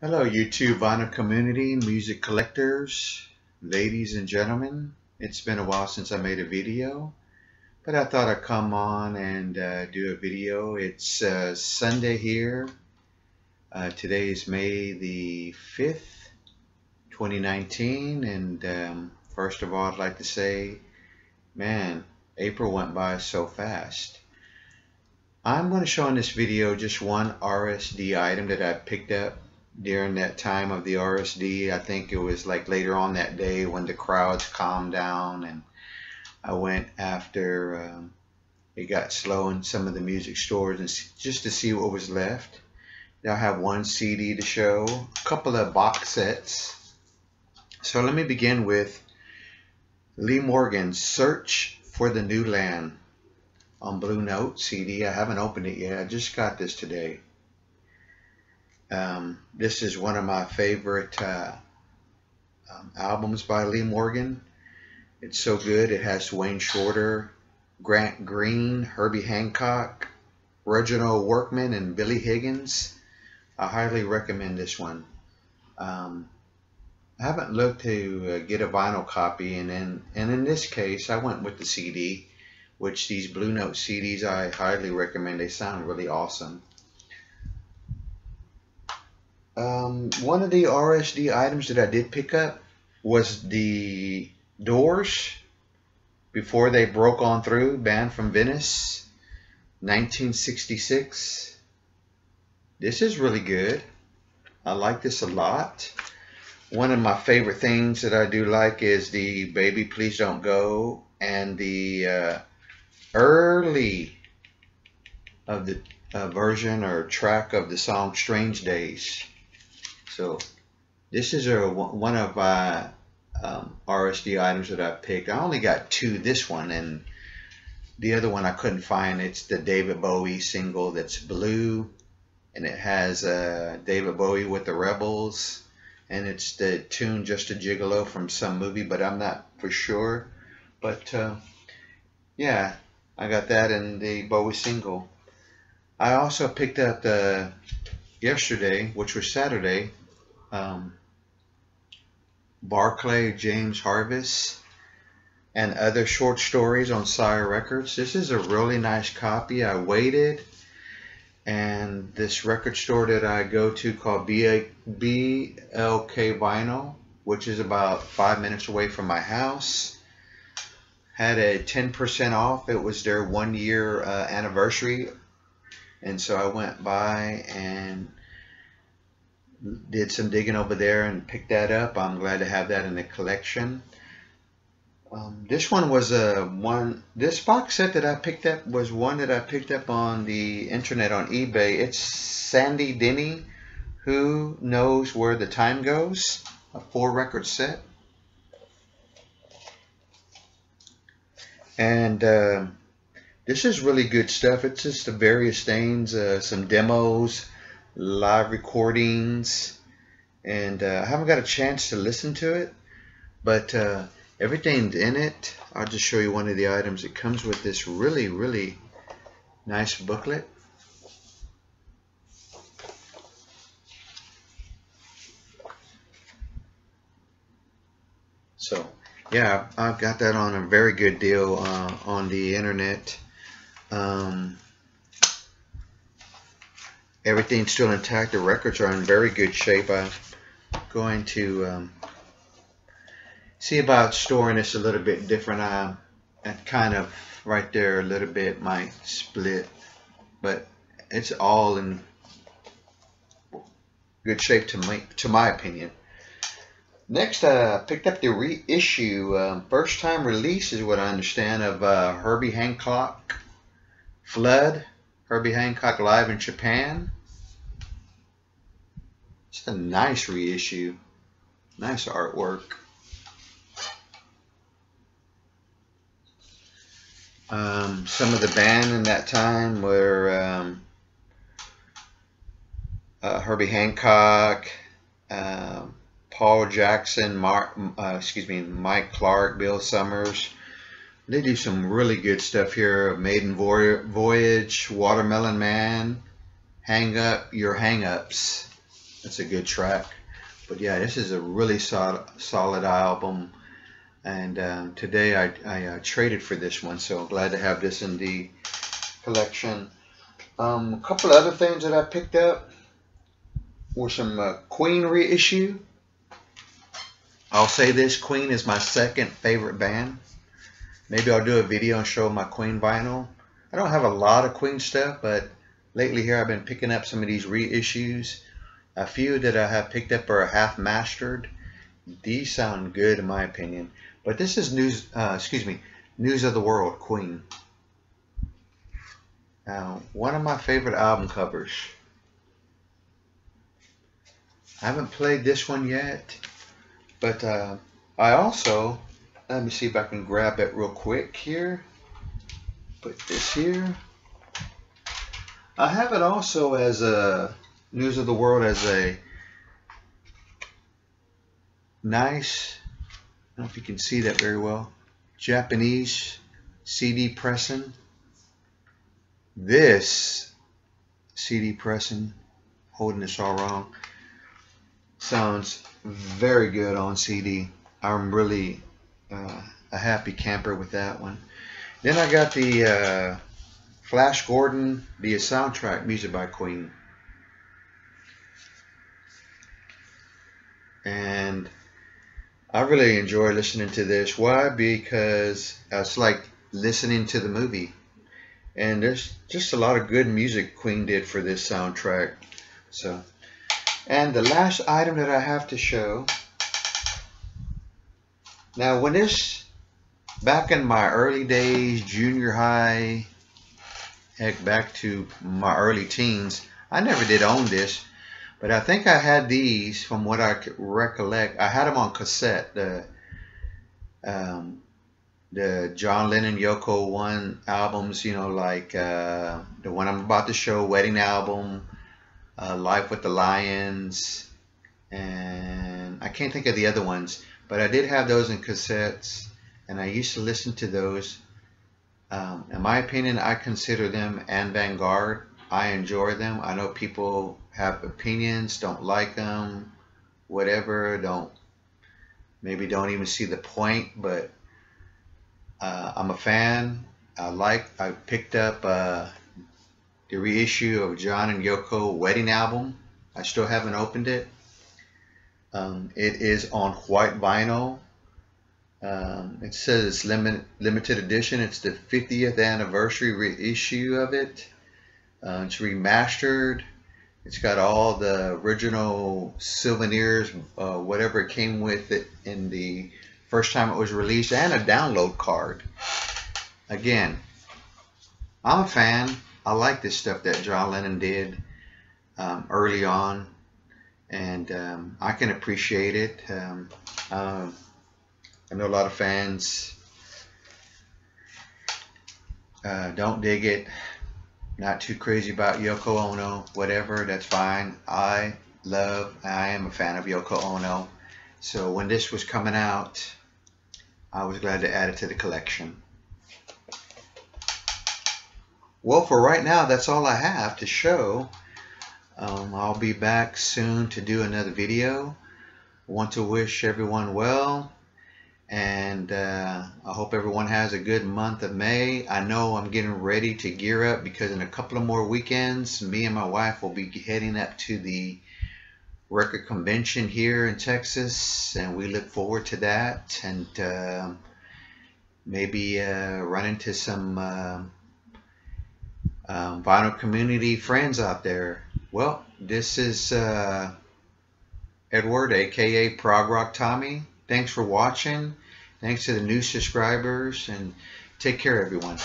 Hello, YouTube vinyl community, music collectors, ladies and gentlemen. It's been a while since I made a video, but I thought I'd come on and uh, do a video. It's uh, Sunday here. Uh, today is May the 5th, 2019, and um, first of all, I'd like to say, man, April went by so fast. I'm going to show in this video just one RSD item that I picked up during that time of the RSD. I think it was like later on that day when the crowds calmed down and I went after um, it got slow in some of the music stores and just to see what was left. I have one CD to show, a couple of box sets. So let me begin with Lee Morgan's Search for the New Land on Blue Note CD. I haven't opened it yet. I just got this today. Um, this is one of my favorite uh, um, albums by Lee Morgan. It's so good. It has Wayne Shorter, Grant Green, Herbie Hancock, Reginald Workman, and Billy Higgins. I highly recommend this one. Um, I haven't looked to uh, get a vinyl copy, and in, and in this case, I went with the CD, which these Blue Note CDs I highly recommend. They sound really awesome. Um, one of the RSD items that I did pick up was the Doors before they broke on through, band from Venice, 1966. This is really good. I like this a lot. One of my favorite things that I do like is the Baby Please Don't Go and the uh, early of the uh, version or track of the song Strange Days. So this is a, one of my um, RSD items that I picked. I only got two this one and the other one I couldn't find. It's the David Bowie single that's blue and it has uh, David Bowie with the Rebels and it's the tune Just a Gigolo from some movie but I'm not for sure. But uh, yeah, I got that in the Bowie single. I also picked up the yesterday, which was Saturday, um, Barclay James Harvest and other short stories on Sire Records. This is a really nice copy. I waited and this record store that I go to called BLK Vinyl, which is about five minutes away from my house, had a 10% off. It was their one year uh, anniversary. And so I went by and did some digging over there and picked that up. I'm glad to have that in the collection. Um, this one was a one. This box set that I picked up was one that I picked up on the internet on eBay. It's Sandy Denny. Who knows where the time goes? A four record set. And uh, this is really good stuff. It's just the various things, uh, some demos, live recordings, and uh, I haven't got a chance to listen to it, but uh, everything's in it. I'll just show you one of the items. It comes with this really, really nice booklet. So, yeah, I've got that on a very good deal uh, on the internet. Um, everything's still intact. The records are in very good shape. I'm going to um, see about storing this a little bit different. I, I kind of right there a little bit might split, but it's all in good shape to my to my opinion. Next, I uh, picked up the reissue, um, first time release is what I understand of uh, Herbie Hancock Flood, Herbie Hancock live in Japan. It's a nice reissue. Nice artwork. Um, some of the band in that time were um, uh, Herbie Hancock, uh, Paul Jackson, Mark, uh, excuse me, Mike Clark, Bill Summers. They do some really good stuff here. Maiden Voyage, Watermelon Man, Hang Up Your Hang Ups. It's a good track. But yeah, this is a really solid, solid album. And um, today I, I uh, traded for this one, so I'm glad to have this in the collection. Um, a couple other things that I picked up were some uh, Queen reissue. I'll say this, Queen is my second favorite band. Maybe I'll do a video and show my Queen vinyl. I don't have a lot of Queen stuff, but lately here I've been picking up some of these reissues. A few that I have picked up are half mastered. These sound good in my opinion. But this is news, uh, excuse me, News of the World, Queen. Now, one of my favorite album covers. I haven't played this one yet, but uh, I also, let me see if I can grab it real quick here. Put this here. I have it also as a News of the World as a nice, I don't know if you can see that very well, Japanese CD pressing. This CD pressing, holding this all wrong, sounds very good on CD. I'm really uh, a happy camper with that one. Then I got the uh, Flash Gordon, the soundtrack music by Queen. And I really enjoy listening to this. Why? Because it's like listening to the movie. And there's just a lot of good music Queen did for this soundtrack. So, and the last item that I have to show. Now, when this, back in my early days, junior high, heck, back to my early teens, I never did own this. But I think I had these from what I recollect. I had them on cassette. The um, the John Lennon Yoko Ono albums, you know, like uh, the one I'm about to show, Wedding Album, uh, Life with the Lions, and I can't think of the other ones, but I did have those in cassettes, and I used to listen to those. Um, in my opinion, I consider them avant-garde. I enjoy them. I know people have opinions, don't like them, whatever, don't maybe don't even see the point, but uh, I'm a fan. I like, I picked up uh, the reissue of John and Yoko wedding album. I still haven't opened it. Um, it is on white vinyl. Um, it says it's limit, limited edition. It's the 50th anniversary reissue of it. Uh, it's remastered. It's got all the original souvenirs, uh, whatever came with it in the first time it was released, and a download card. Again, I'm a fan. I like this stuff that John Lennon did um, early on, and um, I can appreciate it. Um, uh, I know a lot of fans uh, don't dig it not too crazy about Yoko Ono, whatever, that's fine. I love, I am a fan of Yoko Ono. So when this was coming out, I was glad to add it to the collection. Well, for right now, that's all I have to show. Um, I'll be back soon to do another video. Want to wish everyone well and uh, I hope everyone has a good month of May. I know I'm getting ready to gear up because in a couple of more weekends, me and my wife will be heading up to the record convention here in Texas, and we look forward to that and uh, maybe uh, run into some uh, um, vinyl community friends out there. Well, this is uh, Edward, aka Prog Rock Tommy. Thanks for watching. Thanks to the new subscribers and take care everyone.